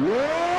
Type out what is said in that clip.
Uou!